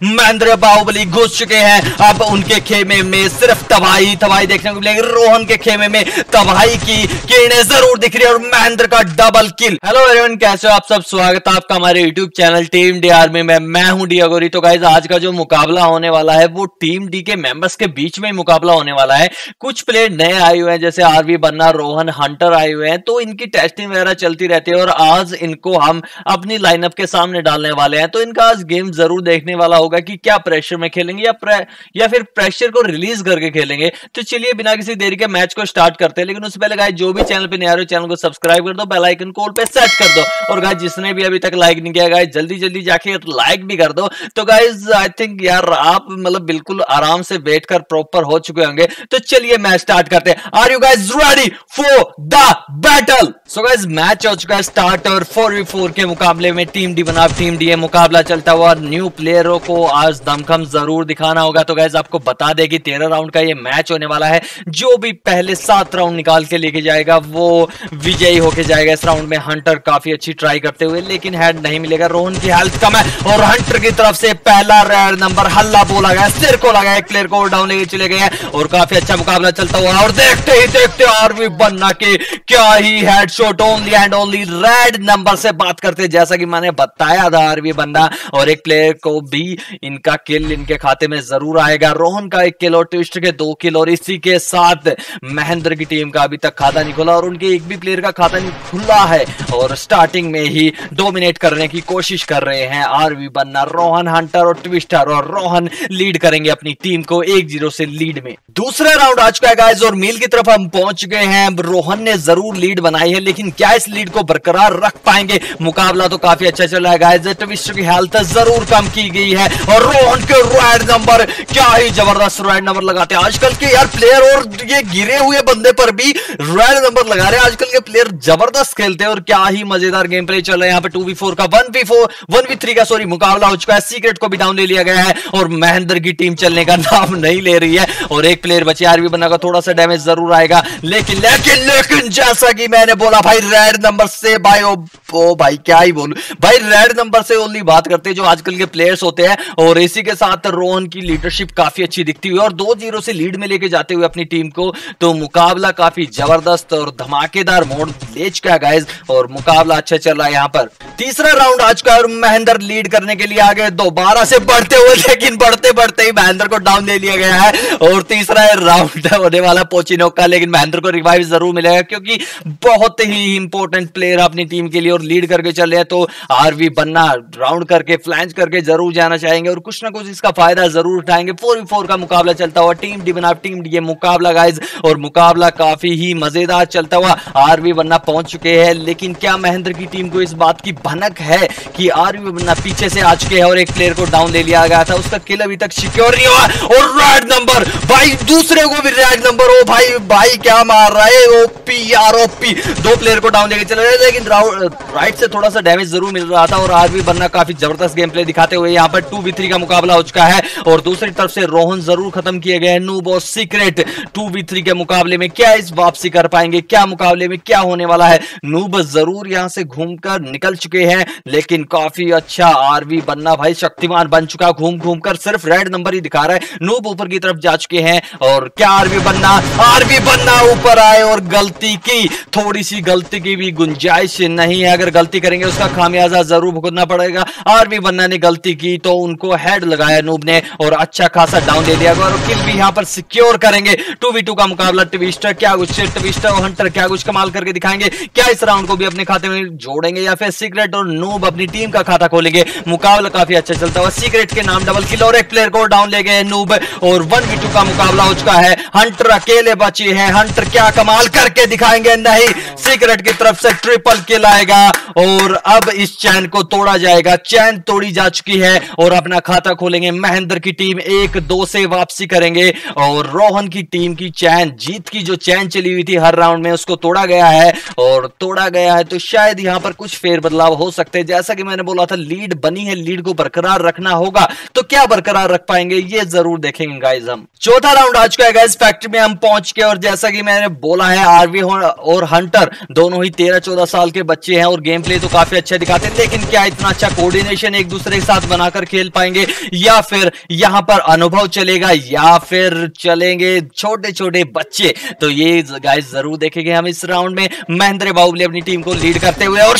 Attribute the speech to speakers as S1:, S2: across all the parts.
S1: महेंद्र बाहुबली घुस चुके हैं। अब उनके खेमे में सिर्फ़ तबाही तबाही देखने को मिलेगी। रोहन के खेमे में तबाही की किरणें ज़रूर दिख रही है और महेंद्र का डबल किल हेलो एवरीवन कैसे हो आप सब? स्वागत है आपका हमारे YouTube channel team D R में। मैं मैं हूँ डी अगोरी तो गाइज़ आज का जो मुकाबला होने वाला है, वो टीम डी के मेंबर्स के बीच में ही मुकाबला होने वाला है। कुछ प्लेयर नए आए हुए हैं, जैसे आरवी बन्ना रोहन हंटर आए हुए हैं। तो इनकी टेस्टिंग वगैरह चलती रहती है और आज इनको हम अपनी लाइनअप के सामने डालने वाले हैं। तो इनका आज गेम ज़रूर देखने वाला होगा कि क्या प्रेशर में खेलेंगे या प्रे, या फिर प्रेशर को रिलीज़ करके खेलेंगे। तो चलिए बिना किसी देरी के मैच को स्टार्ट करते हैं। लेकिन उससे पहले गाइस जो भी चैनल पे नया चैनल को सब्सक्राइब कर दो बेल आइकन को पे सेट कर दो। और गाइस जिसने भी अभी तक लाइक नहीं किया गाइस जल्दी जल्दी जाके लाइक भी कर दो। तो गाइज़ आई थिंक यार आप मतलब बिल्कुल आराम से बैठ कर प्रॉपर हो चुके होंगे। तो चलिए मैच स्टार्ट करते हैं। Are you guys ready for the battle so guys match हो चुका है स्टार्ट और फोर वी फोर के मुकाबले में टीम डी बना टीम डी मुकाबला चलता हुआ। न्यू प्लेयरों को आज दमखम ज़रूर दिखाना होगा। तो गैस आपको बता दे कि तेरह राउंड का ये मैच होने वाला है। जो भी पहले सात राउंड निकाल के लेके जाएगा, वो विजयी होके जाएगा। इस राउंड में हंटर काफ़ी अच्छी ट्राई करते हुए, लेकिन हेड नहीं मिलेगा। रोहन की हेल्थ कम है और हंटर की तरफ़ से पहला रेड नंबर हल्ला बोला गया सिर को लगा एक प्लेयर को डाउन लेके चले गए और काफ़ी अच्छा मुकाबला चलता हुआ। और देखते ही देखते आरवी बनना के क्या ही head shot only and only red number से बात करते हैं। जैसा कि मैंने बताया था आरवी बनना और एक प्लेयर को भी इनका किल इनके खाते में ज़रूर आएगा। रोहन का एक किल और ट्विस्ट के दो किल और इसी के साथ महेंद्र की टीम का अभी तक खाता नहीं खुला, और उनके एक भी प्लेयर का खाता नहीं खुला है। और स्टार्टिंग में ही डोमिनेट करने की कोशिश कर रहे हैं आरवी बन्ना, रोहन हंटर और ट्विस्टर और रोहन लीड करेंगे अपनी टीम को एक ज़ीरो से लीड में। दूसरा राउंड आ चुका है गाइस और मील की तरफ़ हम पहुँच गए हैं। रोहन ने ज़रूर लीड बनाई है, लेकिन क्या इस लीड को बरकरार रख पाएँगे? मुकाबला तो काफ़ी अच्छा चल रहा है गाइस की हेल्थ ज़रूर कम की गई है। और रोहन के राइड नंबर क्या ही ज़बरदस्त राइड नंबर लगाते हैं। आजकल के यार प्लेयर और ये गिरे हुए बंदे पर भी राइड नंबर लगा रहे हैं। आजकल के प्लेयर ज़बरदस्त खेलते हैं और क्या ही मज़ेदार गेम प्ले चल रहा है। यहाँ पे टू वी फोर का one v four one v three का सॉरी मुकाबला हो चुका है। सीक्रेट को भी डाउन ले लिया गया है और महेंद्र की टीम चलने का नाम नहीं ले रही है। और एक प्लेयर बचे आरवी बना का थोड़ा सा डैमेज ज़रूर आएगा। लेकिन लेकिन लेकिन जैसा कि मैंने बोला भाई रेड नंबर से भाई ओ, ओ भाई क्या ही बोलू? भाई रेड नंबर से ओनली बात करते हैं जो आजकल के प्लेयर्स होते हैं और इसी के साथ रोहन की लीडरशिप काफ़ी अच्छी दिखती हुई और दो ज़ीरो से लीड में लेके जाते हुए अपनी टीम को। तो मुकाबला काफ़ी ज़बरदस्त और धमाकेदार मोड़ ले चुका है गाइज़ और मुकाबला अच्छा चल रहा है यहाँ पर। तीसरा राउंड आज का महेंद्र लीड करने के लिए आगे दोबारा से बढ़ते हुए, लेकिन बढ़ते बढ़ते ही महेंद्र को डाउन ले लिया गया है। और तीसरा राउंड होने वाला पोचिनो का, लेकिन महेंद्र को रिवाइव ज़रूर मिलेगा, क्योंकि बहुत ही इंपॉर्टेंट प्लेयर अपनी टीम के लिए और लीड करके चल रहे तो आरवी बनना राउंड करके फ्लैंच करके ज़रूर जाना चाहेंगे और कुछ ना कुछ इसका फ़ायदा ज़रूर उठाएँगे। फोर फोर का मुकाबला चलता हुआ टीम डी बना टीम डी मुकाबला गाइज़ और मुकाबला काफ़ी ही मज़ेदार चलता हुआ आरवी बनना पहुँच चुके हैं। लेकिन क्या महेंद्र की टीम को इस बात की भनक है कि आरवी बनना पीछे से आ चुके हैं और एक प्लेयर को डाउन ले लिया गया था। उसका किल अभी तक सिक्योर नहीं हुआ और रेड नंबर भाई दूसरे को भी रेड नंबर ओ भाई भाई क्या मार रहा है? ओपी यार ओपी दो प्लेयर को डाउन लेके चले रहे लेकिन राइट से थोड़ा सा डैमेज ज़रूर मिल रहा था और आरवी बनना काफ़ी ज़बरदस्त गेम प्ले दिखाते हुए यहाँ पर टू वी थ्री का मुकाबला हो चुका है और दूसरी तरफ़ से रोहन ज़रूर खत्म किए गए नूब और सीक्रेट टू वी थ्री के मुकाबले में क्या इस वापसी कर पाएँगे? क्या मुकाबले में क्या होने वाला है? नूब ज़रूर यहाँ से घूमकर निकल चुके हैं, लेकिन काफ़ी अच्छा आरवी बनना भाई शक्तिमान बन चुका घूम घूम कर सिर्फ़ रेड नंबर ही दिखा रहा है। नूब ऊपर की तरफ़ जा चुके हैं और क्या आरवी बनना? आरवी बनना ऊपर आए और गलती की। थोड़ी सी गलती की भी गुंजाइश नहीं है। अगर गलती करेंगे उसका खामियाजा ज़रूर भुगतना पड़ेगा। आरवी बनना ने गलती की तो उनको हेड लगाया नूब ने और अच्छा खासा डाउन दे दिया। और किल भी यहाँ पर सिक्योर करेंगे टू वी टू का मुकाबला ट्विस्टर क्या कुछ ट्विस्टर और हंटर क्या कुछ कमाल करके दिखाएँगे। क्या इस राउंड को भी अपने खाते में जोड़ेंगे या फिर सीक्रेट और नूब अपनी टीम का खाता खोलेंगे। मुकाबला काफ़ी अच्छा चलता हुआ। सीक्रेट के नाम डबल किल और एक प्लेयर को डाउन ले गए नूब और वन वी टू का मुकाबला हो चुका है। हंटर अकेले बचे हैं। हंटर क्या कमाल करके दिखाएँगे? नहीं। सीक्रेट की तरफ़ से ट्रिपल किल आएगा और अब इस चैन को तोड़ा जाएगा। चैन तोड़ी जा चुकी है और अपना खाता खोलेंगे। महेंद्र की टीम एक दो से वापसी करेंगे और रोहन की टीम की चैन जीत की जो चैन चली हुई थी हर राउंड में, उसको तोड़ा गया है और तोड़ा गया है। तो शायद यहाँ पर कुछ फेर बदलाव हो सकते हैं। जैसा कि मैंने बोला था, लीड बनी है, लीड को बरकरार रखना होगा। तो क्या बरकरार रख पाएँगे, ये ज़रूर देखेंगे गाइज़ हम। चौथा राउंड आ चुका है गाइज़ फैक्ट्री में हम पहुँच के और जैसा कि मैंने बोला है आरवी और हंटर दोनों ही तेरह चौदह साल के बच्चे हैं और गेम प्ले तो काफ़ी अच्छा दिखाते हैं, लेकिन क्या इतना अच्छा कोऑर्डिनेशन एक दूसरे के साथ बनाकर खेल पाएँगे, या फिर यहाँ पर अनुभव चलेगा, या फिर चलेंगे छोटे छोटे बच्चे। तो ये गाइस ज़रूर देखेंगे हम इस राउंड में। महेंद्र बाहुबली अपनी टीम को लीड करते हुए और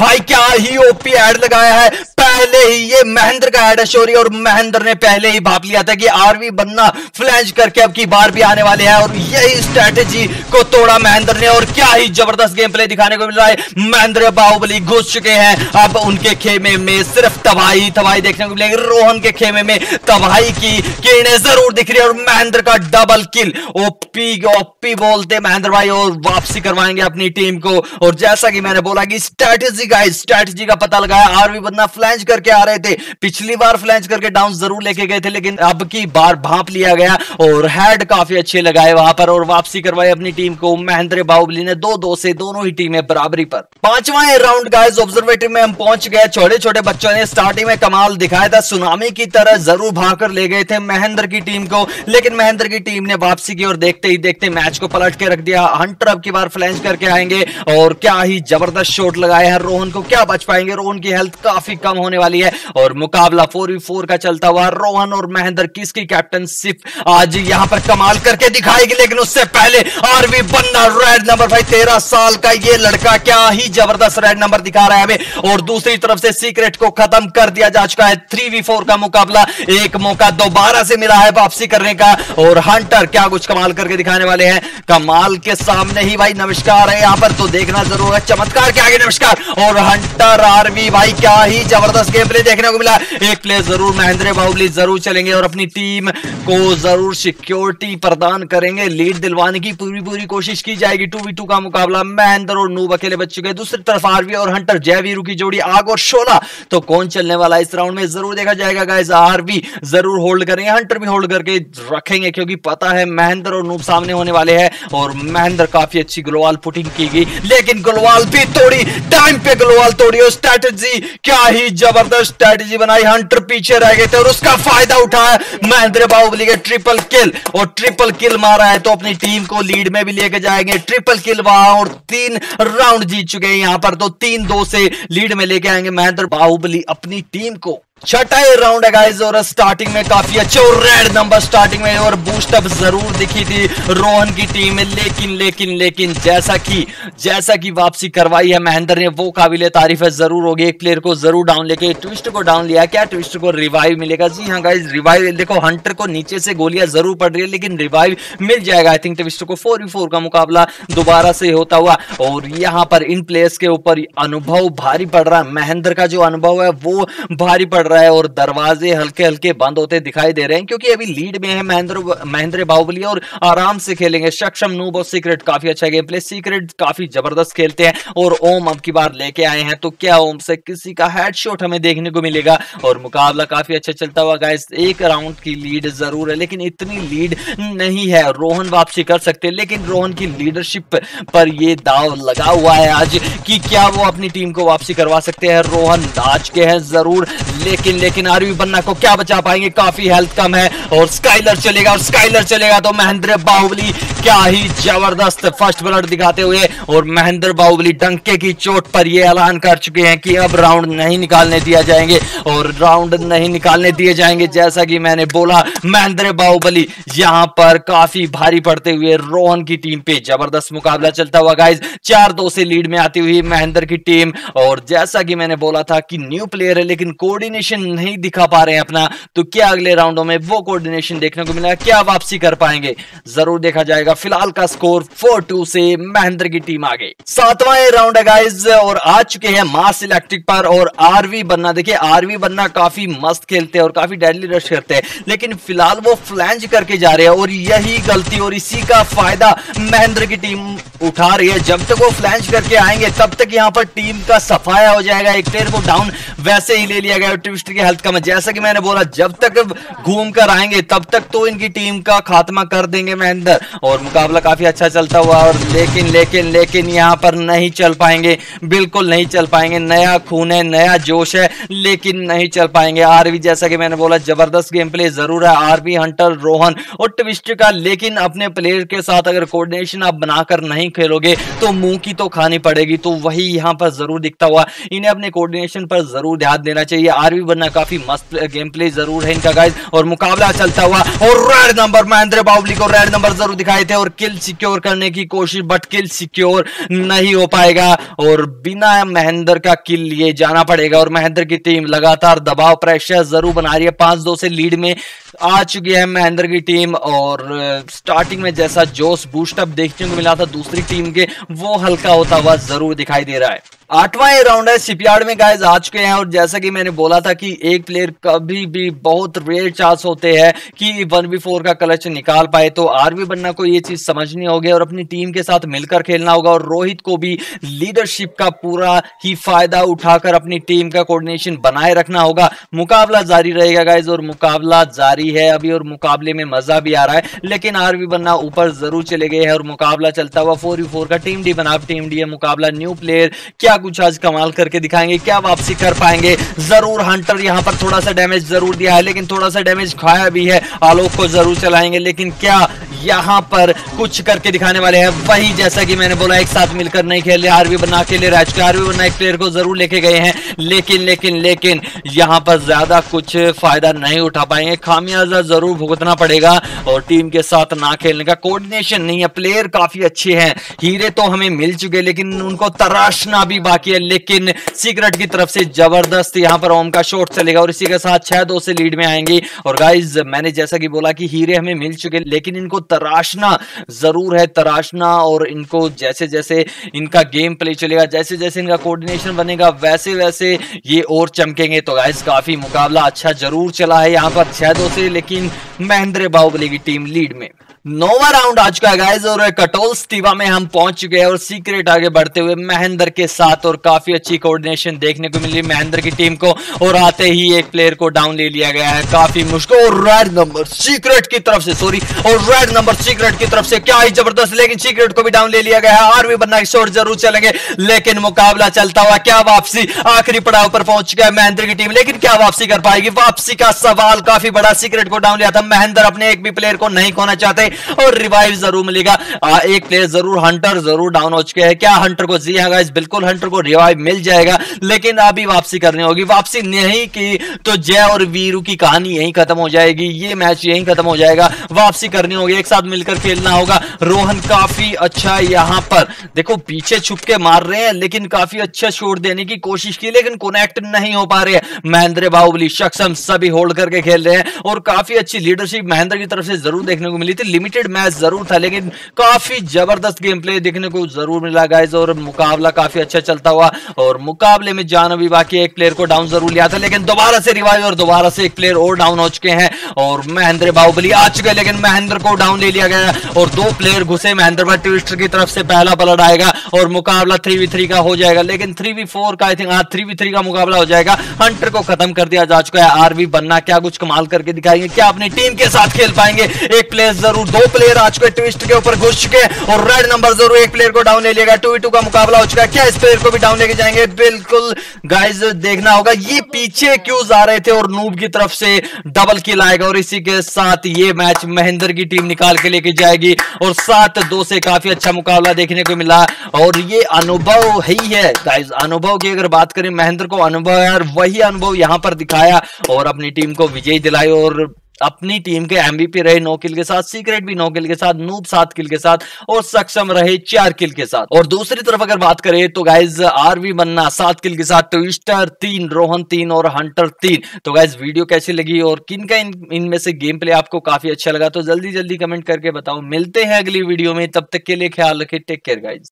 S1: भाई, क्या ही ओपी एड लगाया है? पहले ही ये महेंद्र का एड है शोरी और महेंद्र ने पहले ही भाप लिया था कि आरवी बनना फ्लैश करके अब की बार भी आने वाले हैं, और यही स्ट्रेटेजी को तोड़ा महेंद्र ने, और क्या ही ज़बरदस्त गेम प्ले दिखाने को मिल रहा है। महेंद्र बाहुबली घुस चुके हैं। अब उनके खेमे में सिर्फ़ तबाही तबाही देखने को मिलेगी। रोहन के खेमे में तबाही की किरणें ज़रूर दिख रही है, और महेंद्र का डबल किल ओपी ओपी बोलते महेंद्र भाई, और वापसी करवाएँगे अपनी टीम को। और जैसा कि मैंने बोला कि स्ट्रेटेजी का स्ट्रेटेजी का पता लगाया आरवी बंदा फ्लैंच करके आ रहे थे। पिछली बार फ्लैंच करके डाउन ज़रूर लेके गए थे, लेकिन अब की बार भाप लिया गया और हेड काफ़ी अच्छे लगाए वहाँ पर और वापसी करवाई अपनी टीम को महेंद्र बाहुबली ने दो दो से दोनों ही टीमें बराबरी पर। पांचवा राउंड गाइस ऑब्जर्वेटिव में हम पहुँच गए। छोटे छोटे बच्चों ने स्टार्टिंग में कमाल दिखाया था। सुनामी की तरह ज़रूर भाग कर ले गए थे महेंद्र की टीम को, लेकिन महेंद्र की टीम ने वापसी की और देखते ही देखते मैच को पलट के रख दिया। हंटर अब की बार फ्लैंच करके आएँगे और क्या ही ज़बरदस्त शॉट लगाए हैं। रोहन को क्या बच पाएँगे? रोहन की हेल्थ काफ़ी कम होने वाली है और मुकाबला फोर वी फोर का चलता हुआ रोहन और महेंद्र किसकी कैप्टनशिप आज यहाँ पर कमाल करके दिखाएगी? लेकिन उससे पहले आरवी बन्ना रेड नंबर भाई तेरह साल का ये लड़का क्या ही ज़बरदस्त रेड नंबर दिखा रहा है हमें? और दूसरी तरफ़ से सीक्रेट को खत्म कर दिया जा चुका है। थ्री वी फोर का मुकाबला एक मौका दोबारा से मिला है वापसी करने का। और हंटर क्या कुछ कमाल करके दिखाने वाले हैं? कमाल के सामने ही भाई नमस्कार है। यहाँ पर तो देखना ज़रूर है। चमत्कार के आगे नमस्कार। और हंटर आरवी, भाई क्या ही ज़बरदस्त गेम प्ले देखने को मिला। एक प्लेयर ज़रूर महेंद्र बाहुबली ज़रूर चलेंगे और अपनी टीम को ज़रूर सिक्योरिटी प्रदान करेंगे। लीड दिलवाने की पूरी पूरी कोशिश की जाएगी। टू वी टू का मुकाबला महेंद्र और नूब अकेले बच चुके दूसरी तरफ़ आरवी और हंटर जयवीरू की जोड़ी आग और शोला। तो कौन चलने वाला इस राउंड में ज़रूर देखा जाएगा गाइस आरवी ज़रूर होल्ड करेंगे, हंटर भी होल्ड करके रखेंगे, क्योंकि पता है महेंद्र और नूब सामने होने वाले हैं और महेंद्र काफ़ी अच्छी ग्लोवाल पुटिंग की गई। लेकिन ग्लोवाल भी थोड़ी टाइम पे ग्लोवाल तोड़ी और स्ट्रेटेजी क्या ही ज़बरदस्त स्ट्रेटेजी बनाई हंटर पीछे रह गए थे और उसका फ़ायदा उठाया महेंद्र बाहुबली के ट्रिपल किल और ट्रिपल किल मारा है तो अपनी टीम को लीड में भी लेके जाएँगे। ट्रिपल किल वहाँ और तीन राउंड जीत चुके हैं यहाँ पर तो तीन दो से लीड में लेके आएँगे महेंद्र बाहुबली अपनी टीम को। छठा राउंड है गाइस और स्टार्टिंग में काफ़ी अच्छे और रेड नंबर स्टार्टिंग में और बूस्ट अप ज़रूर दिखी थी रोहन की टीम में। लेकिन लेकिन लेकिन जैसा कि जैसा कि वापसी करवाई है महेंद्र ने, वो काबिल तारीफ़ है, ज़रूर होगी। एक प्लेयर को ज़रूर डाउन लेके ट्विस्ट को डाउन लिया। क्या ट्विस्ट को रिवाइव मिलेगा? जी हाँ गाइज़ रिवाइव देखो हंटर को नीचे से गोलियाँ ज़रूर पड़ रही है, लेकिन रिवाइव मिल जाएगा। आई थिंक ट्विस्ट को फोर फोर का मुकाबला दोबारा से होता हुआ, और यहाँ पर इन प्लेयर्स के ऊपर अनुभव भारी पड़ रहा है। महेंद्र का जो अनुभव है, वो भारी पड़ रहा है और दरवाजे हल्के हल्के बंद होते दिखाई दे रहे हैं, क्योंकि अभी लीड में है महेंद्र महेंद्र बाहुबली और आराम से खेलेंगे। सक्षम नूब और सीक्रेट काफ़ी अच्छा गेम प्ले, सीक्रेट काफ़ी ज़बरदस्त खेलते हैं और ओम अब की बार लेके आए हैं तो क्या ओम से किसी का हेडशॉट हमें देखने को मिलेगा? और मुकाबला काफ़ी अच्छा चलता हुआ गाइस एक राउंड की लीड ज़रूर है, लेकिन इतनी लीड नहीं है। रोहन वापसी कर सकते लेकिन रोहन की लीडरशिप पर यह दाव लगा हुआ है आज कि क्या वो अपनी टीम को वापसी करवा सकते हैं। रोहन आज के हैं ज़रूर लेकिन लेकिन आरवी बन्ना को क्या बचा पाएँगे? काफ़ी हेल्थ कम है और स्काइलर चलेगा, और स्काइलर चलेगा तो महेंद्र बाहुबली क्या ही ज़बरदस्त फ़र्स्ट ब्लड दिखाते हुए और महेंद्र बाहुबली डंके की चोट पर ये ऐलान कर चुके हैं कि अब राउंड नहीं निकालने दिया जाएँगे और राउंड नहीं निकालने दिए जाएँगे, जैसा कि मैंने बोला, महेंद्र बाहुबली यहाँ पर काफ़ी भारी पड़ते हुए रोहन की टीम पे ज़बरदस्त मुकाबला चलता हुआ गाइज़ चार दो से लीड में आती हुई महेंद्र की टीम और जैसा कि मैंने बोला था कि न्यू प्लेयर है, लेकिन कोऑर्डिनेशन नहीं दिखा पा रहे हैं अपना। तो क्या अगले राउंडों में वो कोऑर्डिनेशन देखने को मिला, क्या वापसी कर पाएँगे, ज़रूर देखा जाएगा। फ़िलहाल का स्कोर फोर टू से महेंद्र की टीम आ गई सातवां राउंड है गाइज़ और आ चुके हैं मास इलेक्ट्रिक पर और आरवी बनना देखिए आरवी बनना काफ़ी मस्त खेलते हैं और काफ़ी डेडली रश करते हैं, लेकिन फ़िलहाल वो फ्लैंज करके जा रहे हैं और यही गलती और इसी का फ़ायदा महेंद्र की टीम उठा रही है। जब तक वो फ्लैंच करके आएँगे, तब तक यहाँ पर टीम का सफाया हो जाएगा। एक प्लेयर को डाउन वैसे ही ले लिया गया ट्विस्ट की हेल्थ कम जैसा कि मैंने बोला, जब तक घूम कर आएँगे, तब तक तो इनकी टीम का खात्मा कर देंगे महेंद्र। और मुकाबला काफ़ी अच्छा चलता हुआ और लेकिन लेकिन लेकिन यहाँ पर नहीं चल पाएँगे। बिल्कुल नहीं चल पाएँगे। नया खून है, नया जोश है, लेकिन नहीं चल पाएँगे। आरवी, जैसा कि मैंने बोला, ज़बरदस्त गेम प्ले ज़रूर है। आरवी, हंटर, रोहन और ट्विस्ट का, लेकिन अपने प्लेयर के साथ अगर कोऑर्डिनेशन आप बनाकर नहीं खेलोगे तो मुँह की तो खानी पड़ेगी। तो वही यहाँ पर ज़रूर दिखता हुआ, इन्हें अपने कोऑर्डिनेशन पर ज़रूर ध्यान देना चाहिए। आरवी बनना काफ़ी मस्त गेम प्ले ज़रूर है इनका गाइज़ और मुकाबला चलता हुआ, और रेड नंबर महेंद्र बाहुबली को रेड नंबर ज़रूर दिखाई थे। और किल सिक्योर करने की कोशिश बट किल सिक्योर नहीं हो पाएगा और बिना महेंद्र का किल लिए जाना पड़ेगा और महेंद्र की टीम लगातार दबाव प्रेशर ज़रूर बना रही है। पाँच दो से लीड में आ चुकी है महेंद्र की टीम और स्टार्टिंग में जैसा जोश बूस्टअप देखने को मिला था, दूसरी टीम के वो हल्का होता हुआ ज़रूर दिखाई दे रहा है। आठवां राउंड है शिपयार्ड में गाइज़ आ चुके हैं और जैसा कि मैंने बोला था कि एक प्लेयर कभी भी बहुत रेयर चांस होते हैं कि वन बी फोर का कलच निकाल पाए तो आरवी बनना को ये चीज़ समझनी होगी और अपनी टीम के साथ मिलकर खेलना होगा और रोहित को भी लीडरशिप का पूरा ही फ़ायदा उठाकर अपनी टीम का कोऑर्डिनेशन बनाए रखना होगा। मुकाबला जारी रहेगा गाइज़ और मुकाबला जारी है अभी और मुकाबले में मज़ा भी आ रहा है, लेकिन आरवी बनना ऊपर ज़रूर चले गए हैं और मुकाबला चलता हुआ फोर का टीम डी बना टीम डी है, मुकाबला न्यू प्लेयर क्या कुछ आज कमाल करके दिखाएँगे, क्या वापसी कर पाएँगे। ज़रूर हंटर यहाँ पर थोड़ा सा डैमेज ज़रूर दिया है, लेकिन थोड़ा सा डैमेज खाया भी है। आलोक को ज़रूर चलाएँगे, लेकिन क्या यहाँ पर कुछ करके दिखाने वाले हैं। वही जैसा कि मैंने बोला, एक साथ मिलकर नहीं खेल आरवी बना के लिए राज आरवी बना एक प्लेयर को ज़रूर लेके गए हैं। लेकिन लेकिन लेकिन यहाँ पर ज़्यादा कुछ फ़ायदा नहीं उठा पाएँगे। खामियाजा ज़रूर भुगतना पड़ेगा और टीम के साथ ना खेलने का कोऑर्डिनेशन नहीं है। प्लेयर काफ़ी अच्छे हैं। हीरे तो हमें मिल चुके लेकिन उनको तराशना भी बाकी है। लेकिन सीक्रेट की तरफ़ से ज़बरदस्त यहाँ पर ओम का शॉट चलेगा और इसी के साथ छह दो से लीड में आएँगे। और गाइज़ मैंने जैसा कि बोला कि हीरे हमें मिल चुके लेकिन इनको तराशना ज़रूर है, तराशना और इनको जैसे जैसे इनका गेम प्ले चलेगा, जैसे जैसे इनका कोऑर्डिनेशन बनेगा, वैसे वैसे ये और चमकेंगे। तो गाइस काफ़ी मुकाबला अच्छा ज़रूर चला है यहाँ पर छह दो से, लेकिन महेंद्र बाहुबली की टीम लीड में। नोवा राउंड आ चुका है गाइस और कटोल स्टीवा में हम पहुँच चुके हैं और सीक्रेट आगे बढ़ते हुए महेंद्र के साथ और काफ़ी अच्छी कोऑर्डिनेशन देखने को मिली महेंद्र की टीम को और आते ही एक प्लेयर को डाउन ले लिया गया है। काफ़ी मुश्किल और रेड नंबर सीक्रेट की तरफ़ से सॉरी और रेड नंबर सीक्रेट की तरफ़ से क्या ही ज़बरदस्त, लेकिन सीक्रेट को भी डाउन ले लिया गया है। आरवी बनना शोर ज़रूर चलेंगे, लेकिन मुकाबला चलता हुआ क्या वापसी? आखिरी पड़ाव पर पहुँच चुका है महेंद्र की टीम लेकिन क्या वापसी कर पाएगी? वापसी का सवाल काफ़ी बड़ा सीक्रेट को डाउन लिया था महेंद्र, अपने एक भी प्लेयर को नहीं खोना चाहते। और रिवाइव ज़रूर मिलेगा। आ, एक प्लेयर ज़रूर हंटर ज़रूर डाउन हो चुके हैं। क्या हंटर को जी हाँ बिल्कुल हंटर को रिवाइव मिल जाएगा। लेकिन अभी वापसी करनी होगी। वापसी नहीं की तो जय और वीरू की कहानी यही खत्म हो जाएगी। ये मैच यही खत्म हो जाएगा। वापसी करनी होगी। एक साथ मिलकर खेलना होगा। रोहन काफ़ी अच्छा यहाँ पर। देखो पीछे छुप के मार रहे हैं लेकिन काफ़ी अच्छा शोट देने की कोशिश की लेकिन कनेक्ट नहीं हो पा रहे महेंद्र बाहुबली सक्षम सभी होल्ड करके खेल रहे हैं। और काफ़ी अच्छी लीडरशिप महेंद्र की तरफ़ से ज़रूर देखने को मिली थी। लिमिटेड मैच ज़रूर था, लेकिन काफ़ी ज़बरदस्त गेम प्ले देखने को ज़रूर मिला गाइज़ और मुकाबला काफ़ी अच्छा चलता हुआ, और मुकाबले में जान भी बाकी एक प्लेयर को डाउन ज़रूर लिया था, लेकिन दोबारा से रिवाइव और दोबारा से एक प्लेयर और डाउन हो चुके हैं, और महेंद्र बाहुबली आ चुके लेकिन महेंद्र को डाउन ले लिया गया, और दो प्लेयर घुसे, महेंद्र पर ट्विस्टर की तरफ़ से पहला पलट आएगा, और मुकाबला थ्री वी थ्री का हो जाएगा, लेकिन थ्री वी फोर का आई थिंक हाँ थ्री वी थ्री का मुकाबला हो जाएगा हंटर को खत्म कर दिया जा चुका है आरवी बनना, क्या कुछ कमाल करके दिखाएँगे, क्या अपनी टीम के साथ खेल पाएँगे, एक प्लेयर ज़रूर दो प्लेयर आ चुके ट्विस्ट के ऊपर घुस चुके हैं और रेड नंबर ज़रूर एक प्लेयर को डाउन ले लिएगा टू टू का मुकाबला हो चुका है। क्या इस प्लेयर को भी डाउन लेके जाएँगे? बिल्कुल। गाइज़ देखना होगा, ये पीछे क्यों आ रहे थे और नूब की तरफ़ से डबल किल आएगा और इसी के साथ ये मैच महेंद्र की टीम निकाल के लेके जाएगी और सात दो से काफ़ी अच्छा मुकाबला देखने को मिला और ये अनुभव ही है। गाइज़ अनुभव की अगर बात करें, महेंद्र को अनुभव है और वही अनुभव यहाँ पर दिखाया और अपनी टीम को विजय दिलाई और अपनी टीम के एमबीपी रहे नौ किल के साथ सीक्रेट भी नौ किल के साथ नूब सात किल के साथ और सक्षम रहे चार किल के साथ। और दूसरी तरफ़ अगर बात करें तो गाइज़ आरवी बनना सात किल के साथ ट्विस्टर तीन रोहन तीन और हंटर तीन। तो गाइज़ वीडियो कैसी लगी और किन का इनमें इन से गेम प्ले आपको काफ़ी अच्छा लगा? तो जल्दी जल्दी कमेंट करके बताओ। मिलते हैं अगली वीडियो में, तब तक के लिए ख्याल रखे टेक केयर गाइज़